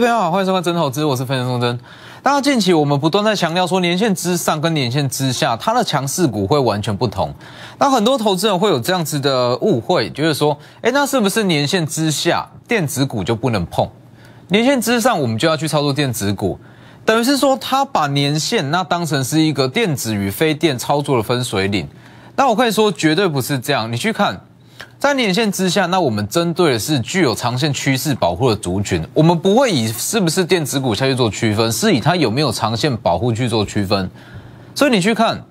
投资朋友好，欢迎收看真投资，我是分析松真。大家近期我们不断在强调说，年线之上跟年线之下，它的强势股会完全不同。那很多投资人会有这样子的误会，就是说，哎，那是不是年线之下电子股就不能碰？年线之上我们就要去操作电子股？等于是说，他把年线那当成是一个电子与非电操作的分水岭。那我可以说，绝对不是这样。你去看。在年线之下，那我们针对的是具有长线趋势保护的族群，我们不会以是不是电子股下去做区分，是以它有没有长线保护去做区分。所以你去看，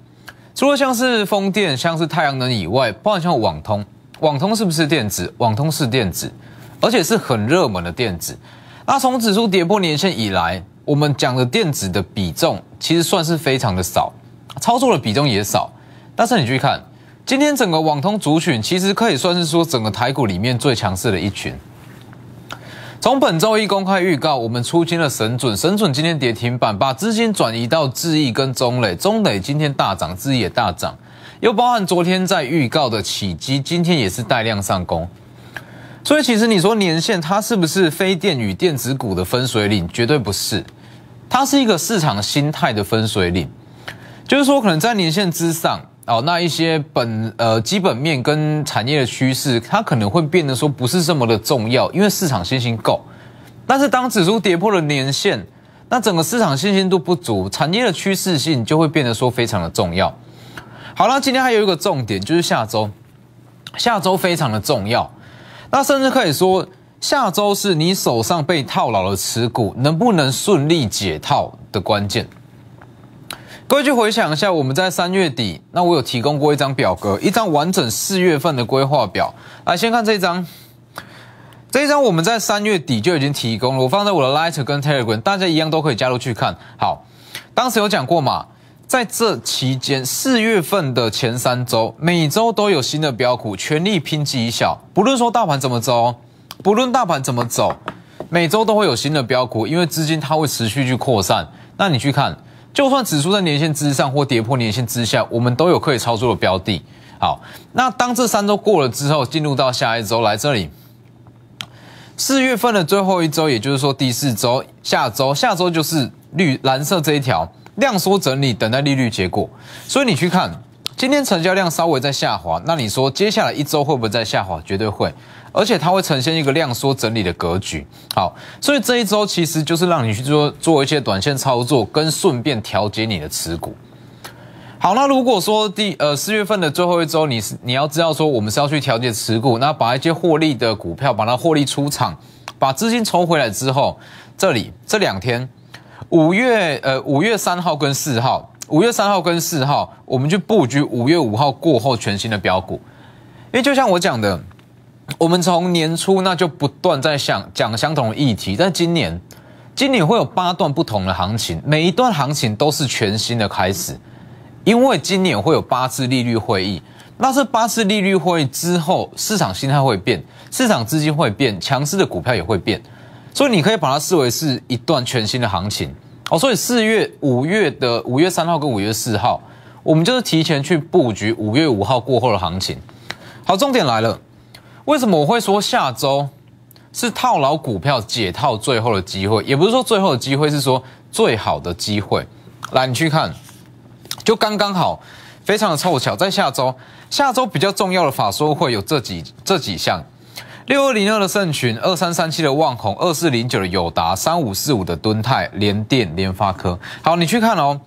除了像是风电、像是太阳能以外，包括像网通，网通是不是电子？网通是电子，而且是很热门的电子。那从指数跌破年线以来，我们讲的电子的比重其实算是非常的少，操作的比重也少。但是你去看。今天整个网通族群其实可以算是说整个台股里面最强势的一群。从本周一公开预告，我们出清了神准，神准今天跌停板，把资金转移到智毅跟中磊，中磊今天大涨，智毅也大涨，又包含昨天在预告的起基，今天也是带量上攻。所以其实你说年线它是不是非电与电子股的分水岭？绝对不是，它是一个市场心态的分水岭，就是说可能在年线之上。哦，那一些本呃基本面跟产业的趋势，它可能会变得说不是这么的重要，因为市场信心够。但是当指数跌破了年线，那整个市场信心度不足，产业的趋势性就会变得说非常的重要。好了，今天还有一个重点就是下周，下周非常的重要。那甚至可以说，下周是你手上被套牢的持股能不能顺利解套的关键。各位去回想一下，我们在三月底，那我有提供过一张表格，一张完整四月份的规划表。来，先看这张，这一张我们在三月底就已经提供了，我放在我的 Lighter 跟 Telegram，大家一样都可以加入去看。好，当时有讲过嘛，在这期间四月份的前三周，每周都有新的标股，全力拼绩效。不论说大盘怎么走，不论大盘怎么走，每周都会有新的标股，因为资金它会持续去扩散。那你去看。就算指数在年线之上或跌破年线之下，我们都有可以操作的标的。好，那当这三周过了之后，进入到下一周来这里，四月份的最后一周，也就是说第四周，下周，下周就是绿蓝色这一条量缩整理，等待利率结果。所以你去看。今天成交量稍微在下滑，那你说接下来一周会不会再下滑？绝对会，而且它会呈现一个量缩整理的格局。好，所以这一周其实就是让你去做做一些短线操作，跟顺便调节你的持股。好，那如果说第呃四月份的最后一周，你是你要知道说我们是要去调节持股，那把一些获利的股票把它获利出场，把资金抽回来之后，这里这两天五月呃五月三号跟四号。五月三号跟四号，我们去布局五月五号过后全新的标股，因为就像我讲的，我们从年初那就不断在想讲相同的议题，但今年，今年会有八段不同的行情，每一段行情都是全新的开始，因为今年会有八次利率会议，那这八次利率会议之后，市场心态会变，市场资金会变，强势的股票也会变，所以你可以把它视为是一段全新的行情。哦，所以四月、五月的五月三号跟五月四号，我们就是提前去布局五月五号过后的行情。好，重点来了，为什么我会说下周是套牢股票解套最后的机会？也不是说最后的机会，是说最好的机会。来，你去看，就刚刚好，非常的凑巧，在下周，下周比较重要的法说会有这几这几项。六二零二的盛群，二三三七的旺宏，二四零九的友达，三五四五的敦泰，联电、联发科。好，你去看哦。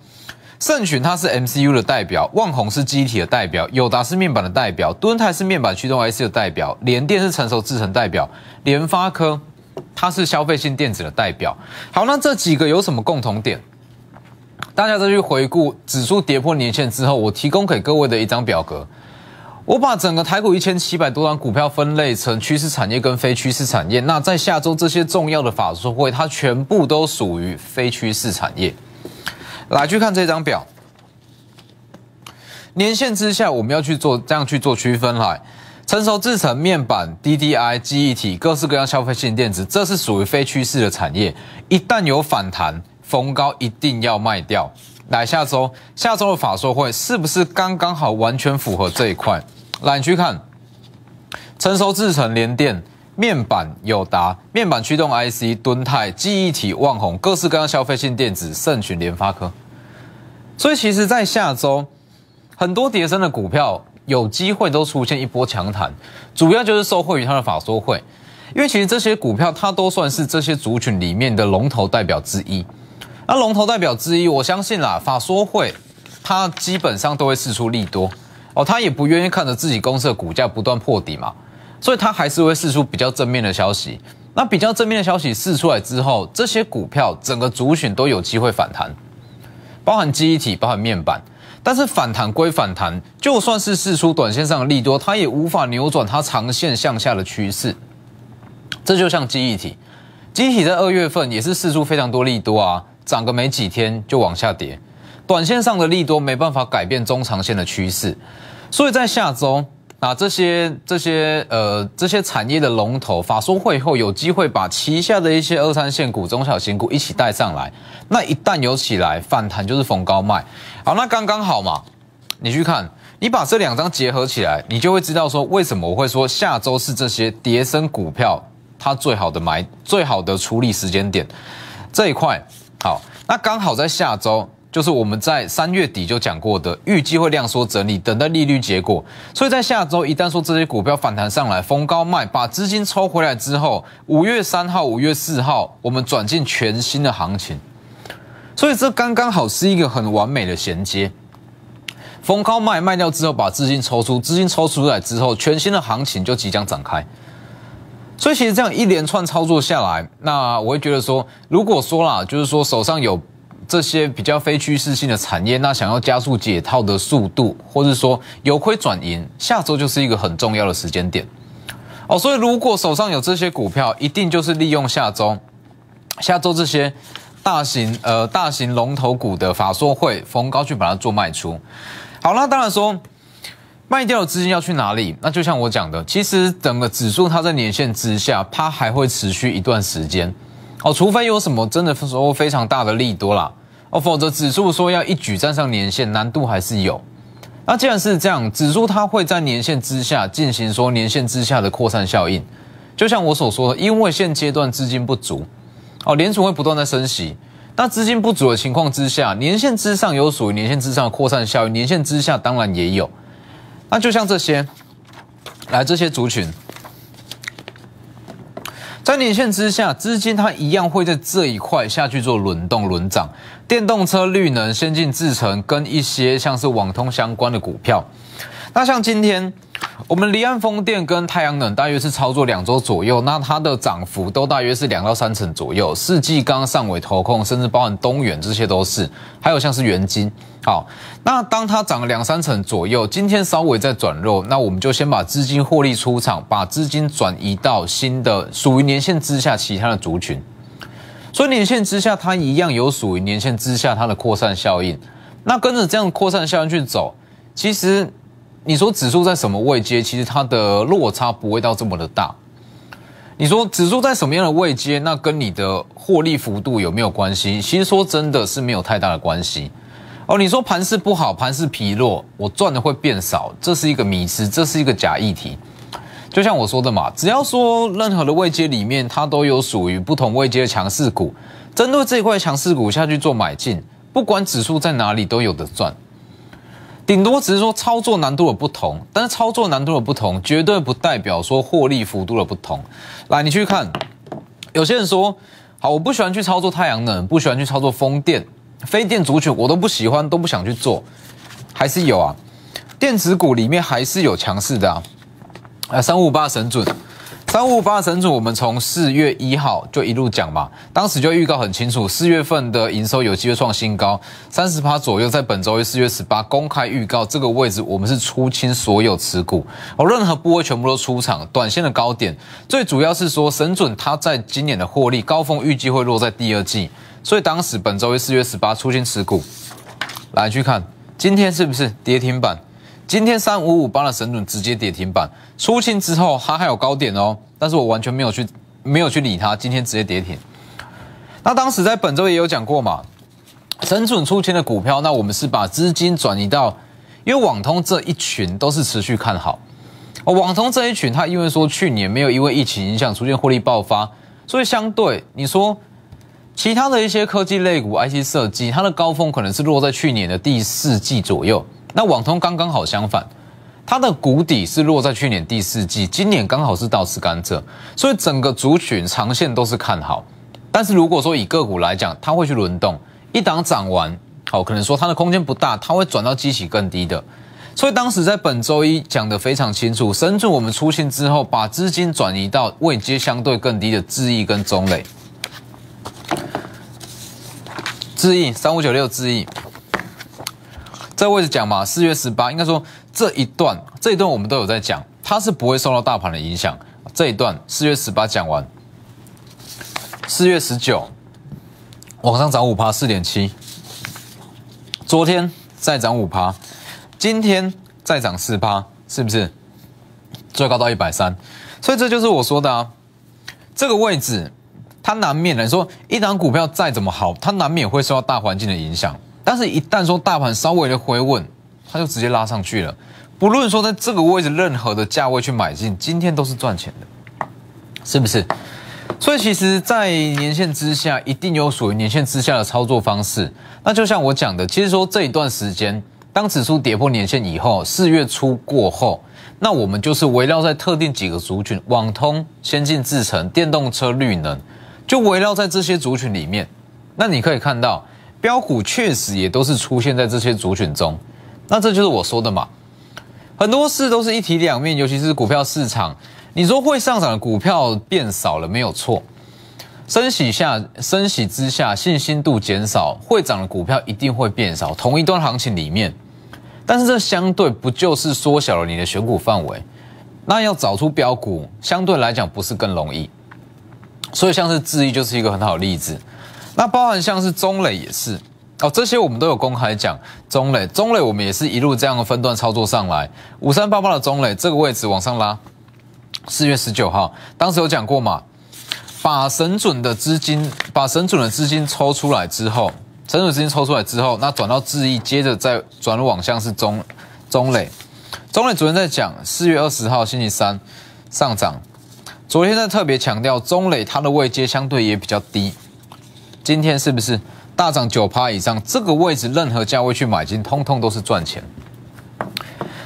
盛群它是 MCU 的代表，旺宏是机体的代表，友达是面板的代表，敦泰是面板驱动 IC 的代表，联电是成熟制程代表，联发科它是消费性电子的代表。好，那这几个有什么共同点？大家再去回顾指数跌破年线之后，我提供给各位的一张表格。我把整个台股一千七百多张股票分类成趋势产业跟非趋势产业。那在下周这些重要的法说会，它全部都属于非趋势产业。来去看这张表，年限之下，我们要去做这样去做区分来。成熟制成、面板、DDI、记忆体、各式各样消费性电子，这是属于非趋势的产业。一旦有反弹，逢高一定要卖掉。来下周，下周的法说会是不是刚刚好完全符合这一块？来，你去看，成熟制成、联电、面板、友达、面板驱动 IC、敦泰、记忆体、旺宏，各式各样消费性电子，盛群、联发科。所以其实，在下周，很多叠升的股票有机会都出现一波强弹，主要就是受惠于它的法说会，因为其实这些股票它都算是这些族群里面的龙头代表之一。那龙头代表之一，我相信啦，法说会它基本上都会试出利多哦，他也不愿意看着自己公司的股价不断破底嘛，所以他还是会试出比较正面的消息。那比较正面的消息试出来之后，这些股票整个族群都有机会反弹。包含记忆体，包含面板，但是反弹归反弹，就算是试出短线上的利多，它也无法扭转它长线向下的趋势。这就像记忆体，记忆体在二月份也是试出非常多利多啊，涨个没几天就往下跌，短线上的利多没办法改变中长线的趋势，所以在下周。啊这些这些呃这些产业的龙头法说会后，有机会把旗下的一些二三线股、中小型股一起带上来。那一旦有起来反弹，就是逢高卖。好，那刚刚好嘛。你去看，你把这两张结合起来，你就会知道说为什么我会说下周是这些叠升股票它最好的买、最好的处理时间点这一块。好，那刚好在下周。就是我们在三月底就讲过的，预计会量缩整理，等待利率结果。所以在下周一旦说这些股票反弹上来，逢高卖，把资金抽回来之后，五月三号、五月四号，我们转进全新的行情。所以这刚刚好是一个很完美的衔接。逢高卖，卖掉之后把资金抽出，资金抽出来之后，全新的行情就即将展开。所以其实这样一连串操作下来，那我会觉得说，如果说啦，就是说手上有。这些比较非趋势性的产业，那想要加速解套的速度，或者说由亏转盈，下周就是一个很重要的时间点哦。所以如果手上有这些股票，一定就是利用下周，下周这些大型呃大型龙头股的法说会逢高去把它做卖出。好，那当然说卖掉的资金要去哪里？那就像我讲的，其实整个指数它在年线之下，它还会持续一段时间。哦，除非有什么真的说非常大的利多啦，哦，否则指数说要一举站上年线，难度还是有。那既然是这样，指数它会在年线之下进行说年线之下的扩散效应，就像我所说的，因为现阶段资金不足，哦，联储会不断在升息，那资金不足的情况之下，年线之上有属于年线之上的扩散效应，年线之下当然也有。那就像这些，来这些族群。在年限之下，资金它一样会在这一块下去做轮动轮涨，电动车、绿能、先进制成跟一些像是网通相关的股票。那像今天。我们离岸风电跟太阳能大约是操作两周左右，那它的涨幅都大约是两到三成左右。世纪刚上尾投控，甚至包含东远，这些都是。还有像是元金，好，那当它涨了两三成左右，今天稍微在转弱，那我们就先把资金获利出场，把资金转移到新的属于年限之下其他的族群。所以年限之下，它一样有属于年限之下它的扩散效应。那跟着这样扩散效应去走，其实。你说指数在什么位阶？其实它的落差不会到这么的大。你说指数在什么样的位阶？那跟你的获利幅度有没有关系？其实说真的是没有太大的关系。哦，你说盘势不好，盘势疲弱，我赚的会变少，这是一个迷失，这是一个假议题。就像我说的嘛，只要说任何的位阶里面，它都有属于不同位阶的强势股，针对这一块强势股下去做买进，不管指数在哪里都有的赚。顶多只是说操作难度的不同，但是操作难度的不同，绝对不代表说获利幅度的不同。来，你去看，有些人说，好，我不喜欢去操作太阳能，不喜欢去操作风电、非电族群，我都不喜欢，都不想去做，还是有啊，电子股里面还是有强势的啊，啊，三五八神准。三五八神主，我们从四月一号就一路讲嘛，当时就预告很清楚，四月份的营收有机会创新高，三十趴左右，在本周一四月十八公开预告这个位置，我们是出清所有持股，哦，任何部位全部都出场，短线的高点，最主要是说神准它在今年的获利高峰预计会落在第二季，所以当时本周一四月十八出清持股，来去看今天是不是跌停板？今天三五五八的神准直接跌停板，出清之后它还有高点哦，但是我完全没有去没有去理它，今天直接跌停。那当时在本周也有讲过嘛，神准出清的股票，那我们是把资金转移到，因为网通这一群都是持续看好，哦，网通这一群，它因为说去年没有因为疫情影响出现获利爆发，所以相对你说其他的一些科技类股、IC 设计，它的高峰可能是落在去年的第四季左右。那网通刚刚好相反，它的谷底是落在去年第四季，今年刚好是倒吃甘蔗，所以整个族群长线都是看好。但是如果说以个股来讲，它会去轮动，一档涨完，好，可能说它的空间不大，它会转到基期更低的。所以当时在本周一讲得非常清楚，深圳我们出现之后，把资金转移到位阶相对更低的智毅跟中磊。智毅三五九六智毅，这位置讲嘛，四月十八，应该说这一段这一段我们都有在讲，它是不会受到大盘的影响。这一段四月十八讲完，四月十九往上涨五趴四点七，昨天再涨五趴。今天再涨四趴，是不是最高到一百三？所以这就是我说的啊，这个位置它难免来。说一档股票再怎么好，它难免会受到大环境的影响。但是，一旦说大盘稍微的回稳，它就直接拉上去了。不论说在这个位置任何的价位去买进，今天都是赚钱的，是不是？所以，其实，在年线之下，一定有属于年线之下的操作方式。那就像我讲的，其实说这一段时间。当指数跌破年线以后，四月初过后，那我们就是围绕在特定几个族群，网通、先进制程、电动车、绿能，就围绕在这些族群里面。那你可以看到，标股确实也都是出现在这些族群中。那这就是我说的嘛，很多事都是一体两面，尤其是股票市场，你说会上涨的股票变少了，没有错。升息下，升息之下，信心度减少，会涨的股票一定会变少。同一段行情里面。但是这相对不就是缩小了你的选股范围？那要找出标股，相对来讲不是更容易？所以像是智毅就是一个很好的例子。那包含像是中磊也是哦，这些我们都有公开讲。中磊，中磊我们也是一路这样的分段操作上来。五三八八的中磊这个位置往上拉，四月十九号，当时有讲过嘛？把神准的资金，把神准的资金抽出来之后。神准资金抽出来之后，那转到智易，接着再转往向是中中磊。中磊昨天在讲四月二十号星期三上涨，昨天在特别强调中磊它的位阶相对也比较低。今天是不是大涨九趴以上？这个位置任何价位去买进，通通都是赚钱。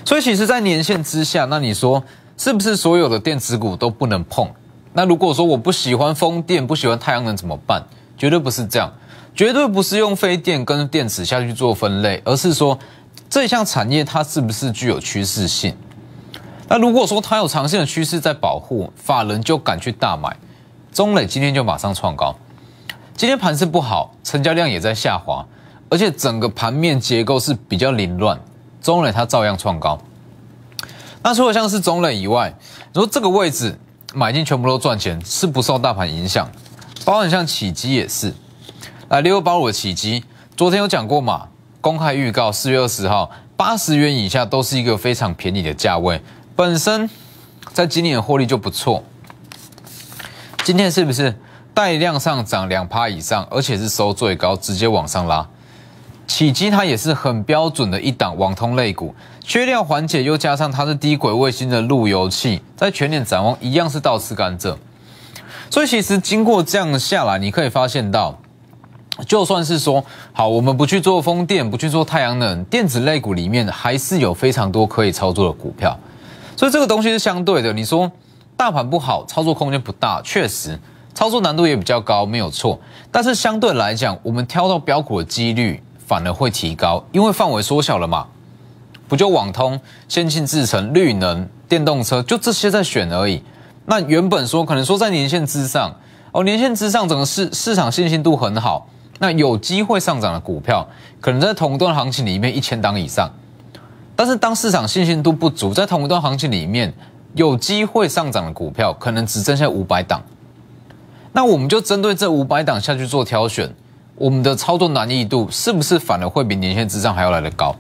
所以其实，在年线之下，那你说是不是所有的电子股都不能碰？那如果说我不喜欢风电，不喜欢太阳能怎么办？绝对不是这样。绝对不是用非电跟电池下去做分类，而是说这项产业它是不是具有趋势性？那如果说它有长线的趋势在保护，法人就敢去大买。中磊今天就马上创高，今天盘势不好，成交量也在下滑，而且整个盘面结构是比较凌乱，中磊它照样创高。那除了像是中磊以外，如果这个位置买进全部都赚钱，是不受大盘影响，包含像起基也是。来六八五的起基，昨天有讲过嘛？公开预告四月二十号，八十元以下都是一个非常便宜的价位。本身在今年的获利就不错。今天是不是带量上涨两趴以上，而且是收最高，直接往上拉？起基它也是很标准的一档网通类股，缺料缓解，又加上它是低轨卫星的路由器，在全年展望一样是倒吃甘蔗。所以其实经过这样下来，你可以发现到。就算是说好，我们不去做风电，不去做太阳能，电子类股里面还是有非常多可以操作的股票，所以这个东西是相对的。你说大盘不好，操作空间不大，确实操作难度也比较高，没有错。但是相对来讲，我们挑到标股的几率反而会提高，因为范围缩小了嘛。不就网通、先进制程、绿能、电动车，就这些在选而已。那原本说可能说在年线之上，哦，年线之上整个市市场信心度很好。那有机会上涨的股票，可能在同一段行情里面一千档以上，但是当市场信心度不足，在同一段行情里面有机会上涨的股票，可能只剩下五百档。那我们就针对这五百档下去做挑选，我们的操作难易度是不是反而会比年线之上还要来得高？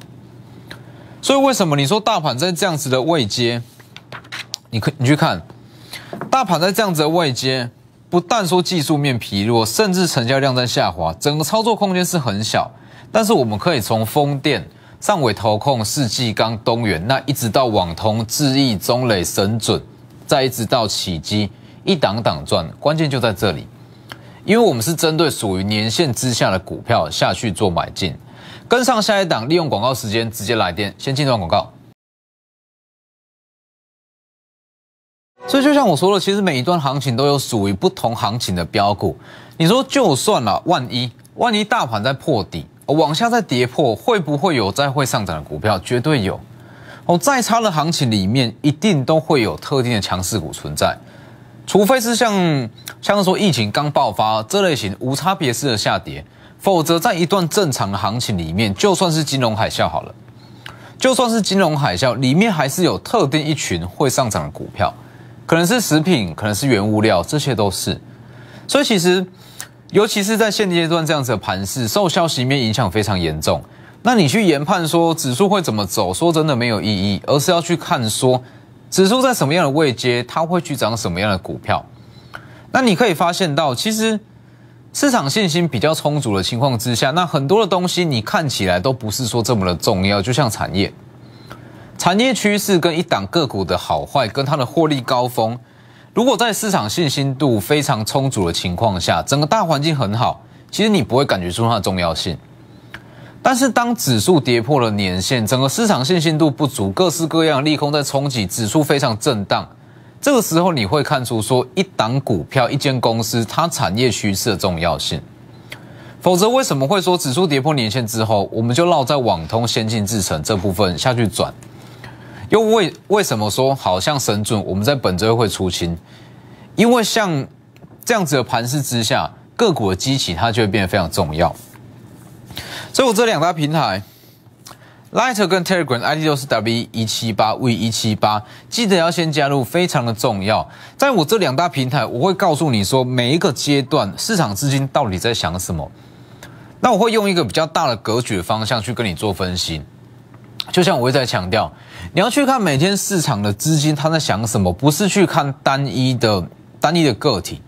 所以为什么你说大盘在这样子的位阶，你可你去看，大盘在这样子的位阶。不但说技术面疲弱，甚至成交量在下滑，整个操作空间是很小。但是我们可以从风电、上尾投控、世纪钢、东元，那一直到网通、智易、中磊、神准，再一直到起基，一档档赚，关键就在这里，因为我们是针对属于年线之下的股票下去做买进，跟上下一档，利用广告时间直接来电，先进段广告。所以就像我说的，其实每一段行情都有属于不同行情的标股。你说就算了，万一万一大盘在破底，往下再跌破，会不会有再会上涨的股票？绝对有。哦，再差的行情里面，一定都会有特定的强势股存在。除非是像像说疫情刚爆发这类型无差别式的下跌，否则在一段正常的行情里面，就算是金融海啸好了，就算是金融海啸里面，还是有特定一群会上涨的股票。可能是食品，可能是原物料，这些都是。所以其实，尤其是在现阶段这样子的盘势，受消息面影响非常严重。那你去研判说指数会怎么走，说真的没有意义，而是要去看说指数在什么样的位阶，它会去涨什么样的股票。那你可以发现到，其实市场信心比较充足的情况之下，那很多的东西你看起来都不是说这么的重要，就像产业。产业趋势跟一档个股的好坏，跟它的获利高峰，如果在市场信心度非常充足的情况下，整个大环境很好，其实你不会感觉出它的重要性。但是当指数跌破了年线，整个市场信心度不足，各式各样利空在冲击，指数非常震荡，这个时候你会看出说一档股票、一间公司它产业趋势的重要性。否则为什么会说指数跌破年线之后，我们就绕在网通、先进制程这部分下去转？又为为什么说好像神准？我们在本周会出清，因为像这样子的盘势之下，个股的激起它就会变得非常重要。所以我这两大平台，Lighter 跟 Telegram ID 都是 W 一七八 V 一七八，记得要先加入，非常的重要。在我这两大平台，我会告诉你说每一个阶段市场资金到底在想什么。那我会用一个比较大的格局的方向去跟你做分析。就像我会在强调，你要去看每天市场的资金他在想什么，不是去看单一的单一的个体，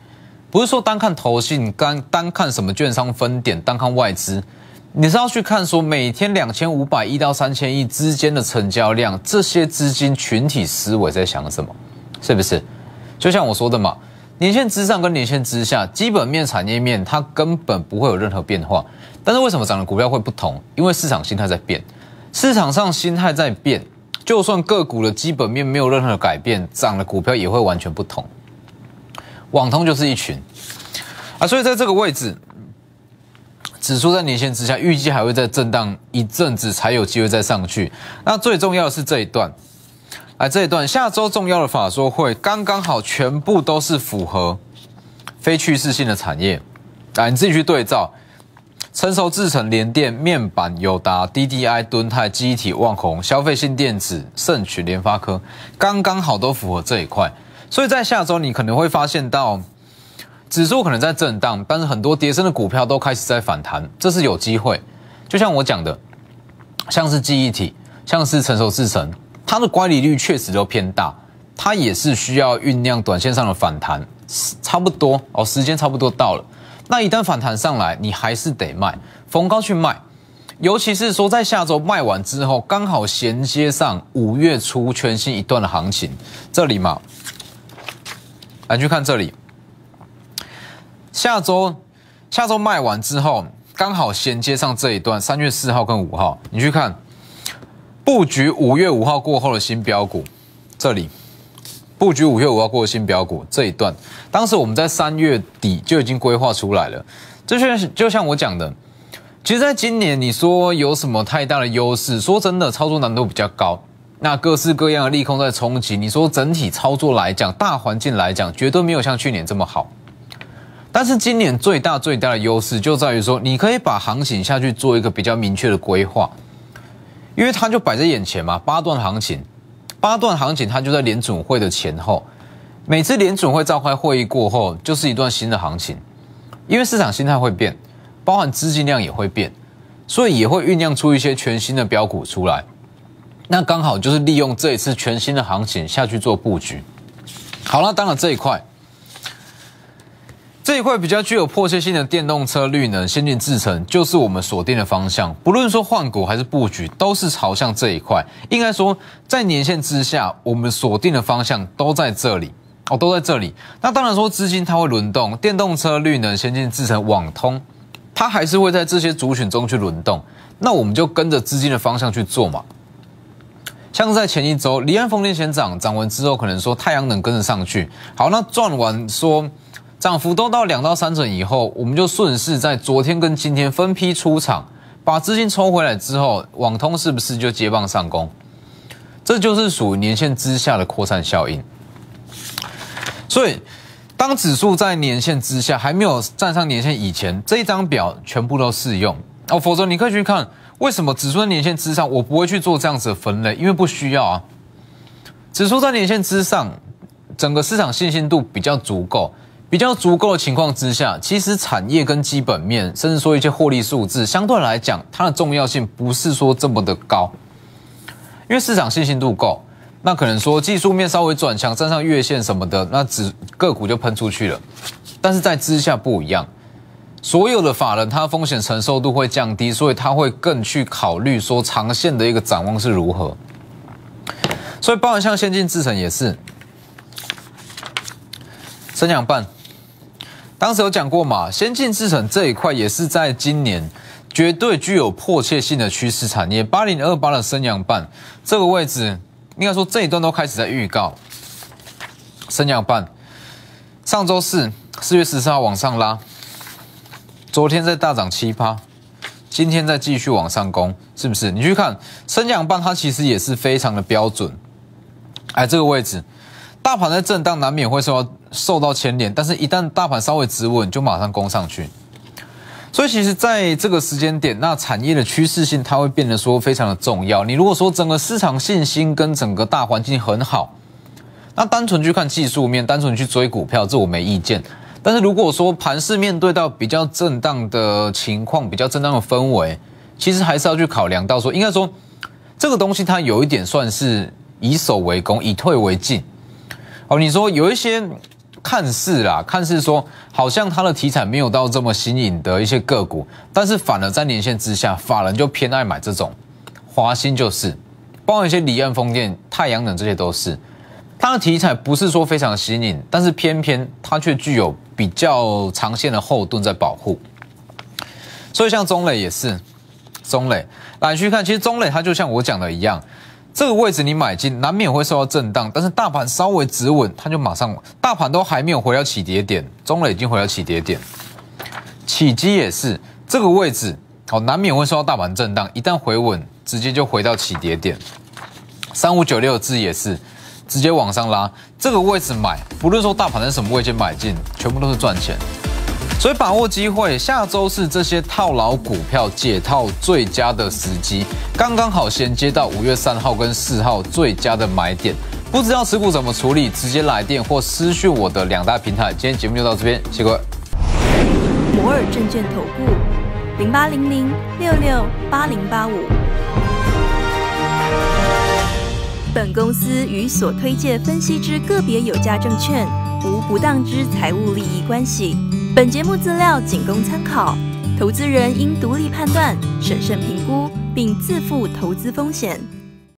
不是说单看投信，单单看什么券商分点，单看外资，你是要去看说每天两千五百亿到三千亿之间的成交量，这些资金群体思维在想什么，是不是？就像我说的嘛，年线之上跟年线之下，基本面、产业面它根本不会有任何变化，但是为什么涨的股票会不同？因为市场心态在变。市场上心态在变，就算个股的基本面没有任何改变，涨的股票也会完全不同。网通就是一群啊，所以在这个位置，指数在年线之下，预计还会再震荡一阵子，才有机会再上去。那最重要的是这一段，来这一段下周重要的法说会，刚刚好全部都是符合非趋势性的产业，来你自己去对照。成熟制成、联电、面板、友达、DDI、敦泰、基体、旺宏、消费性电子、盛群、联发科，刚刚好都符合这一块。所以在下周你可能会发现到，指数可能在震荡，但是很多跌升的股票都开始在反弹，这是有机会。就像我讲的，像是记忆体，像是成熟制成，它的乖离率确实都偏大，它也是需要酝酿短线上的反弹，差不多哦，时间差不多到了。那一旦反弹上来，你还是得卖，逢高去卖，尤其是说在下周卖完之后，刚好衔接上五月初全新一段的行情，这里嘛，来去看这里，下周下周卖完之后，刚好衔接上这一段三月四号跟五号，你去看布局五月五号过后的新标股，这里。布局五月五号过新标股这一段，当时我们在三月底就已经规划出来了。这就就像我讲的，其实在今年你说有什么太大的优势？说真的，操作难度比较高，那各式各样的利空在冲击。你说整体操作来讲，大环境来讲，绝对没有像去年这么好。但是今年最大最大的优势就在于说，你可以把行情下去做一个比较明确的规划，因为它就摆在眼前嘛，八段行情。八段行情，它就在联准会的前后。每次联准会召开会议过后，就是一段新的行情，因为市场心态会变，包含资金量也会变，所以也会酝酿出一些全新的标股出来。那刚好就是利用这一次全新的行情下去做布局。好了，当然这一块，这一块比较具有迫切性的电动车、绿能、先进制程，就是我们锁定的方向。不论说换股还是布局，都是朝向这一块。应该说，在年线之下，我们锁定的方向都在这里哦，都在这里。那当然说，资金它会轮动，电动车、绿能、先进制程、网通，它还是会在这些族群中去轮动。那我们就跟着资金的方向去做嘛。像在前一周，离岸风电先涨，涨完之后，可能说太阳能跟着上去。好，那赚完说。涨幅都到两到三成以后，我们就顺势在昨天跟今天分批出场，把资金抽回来之后，网通是不是就接棒上攻？这就是属于年线之下的扩散效应。所以，当指数在年线之下还没有站上年线以前，这一张表全部都适用哦。否则，你可以去看为什么指数在年线之上，我不会去做这样子的分类，因为不需要啊。指数在年线之上，整个市场信心度比较足够。比较足够的情况之下，其实产业跟基本面，甚至说一些获利数字，相对来讲，它的重要性不是说这么的高，因为市场信心度够，那可能说技术面稍微转强，站上月线什么的，那只个股就喷出去了。但是在之下不一样，所有的法人他风险承受度会降低，所以他会更去考虑说长线的一个展望是如何。所以包含像先进制程也是，升两半。当时有讲过嘛，先进制程这一块也是在今年绝对具有迫切性的趋势产业。八零二八的升阳半这个位置，应该说这一段都开始在预告。升阳半上周四四月十四号往上拉，昨天在大涨七趴，今天再继续往上攻，是不是？你去看升阳半，它其实也是非常的标准。哎，这个位置。大盘在震荡，难免会受到受到牵连，但是一旦大盘稍微止稳，就马上攻上去。所以其实在这个时间点，那产业的趋势性它会变得说非常的重要。你如果说整个市场信心跟整个大环境很好，那单纯去看技术面，单纯去追股票，这我没意见。但是如果说盘市面对到比较震荡的情况，比较震荡的氛围，其实还是要去考量到说，应该说这个东西它有一点算是以守为攻，以退为进。哦，你说有一些看似啦，看似说好像它的题材没有到这么新颖的一些个股，但是反而在年线之下，法人就偏爱买这种。华兴就是，包括一些离岸风电、太阳能这些都是，它的题材不是说非常新颖，但是偏偏它却具有比较长线的后盾在保护。所以像中磊也是，中磊来去看，其实中磊它就像我讲的一样。这个位置你买进，难免会受到震荡，但是大盘稍微止稳，它就马上，大盘都还没有回到起跌点，中磊已经回到起跌点，起基也是这个位置，好，难免会受到大盘震荡，一旦回稳，直接就回到起跌点，三五九六字也是直接往上拉，这个位置买，不论说大盘在什么位置买进，全部都是赚钱。所以把握机会，下周是这些套牢股票解套最佳的时机，刚刚好衔接到五月三号跟四号最佳的买点。不知道持股怎么处理，直接来电或私讯我的两大平台。今天节目就到这边，谢各位。摩尔证券投顾零八零零六六八零八五。本公司与所推介分析之个别有价证券无不当之财务利益关系。本节目资料仅供参考，投资人应独立判断、审慎评估，并自负投资风险。